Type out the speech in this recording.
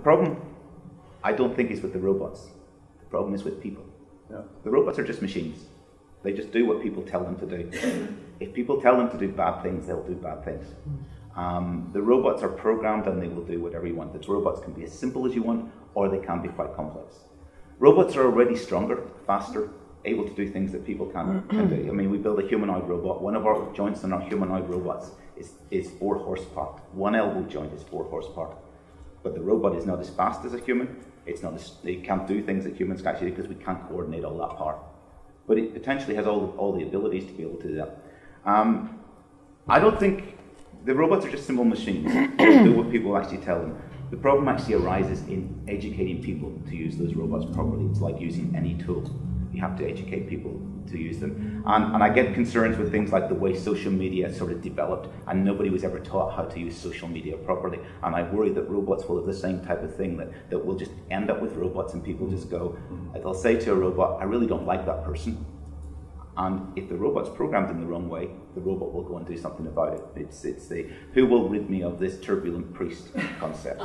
problem, I don't think, is with the robots. The problem is with people. Yeah. The robots are just machines. They just do what people tell them to do. if people tell them to do bad things, they'll do bad things. Um, the robots are programmed and they will do whatever you want. The robots can be as simple as you want, or they can be quite complex. Robots are already stronger, faster, able to do things that people can, can do. I mean, we build a humanoid robot. One of our joints in our humanoid robots is, is four horsepower. One elbow joint is four horsepower. But the robot is not as fast as a human. It's not as, it can't do things that humans can actually do because we can't coordinate all that power. But it potentially has all the, all the abilities to be able to do that. Um, I don't think the robots are just simple machines. Do what people actually tell them. The problem actually arises in educating people to use those robots properly. It's like using any tool. You have to educate people to use them. And, and I get concerns with things like the way social media sort of developed, and nobody was ever taught how to use social media properly. And I worry that robots will have the same type of thing, that, that we'll just end up with robots and people just go, they'll say to a robot, I really don't like that person. And if the robot's programmed in the wrong way, the robot will go and do something about it. It's, it's the who will rid me of this turbulent priest concept.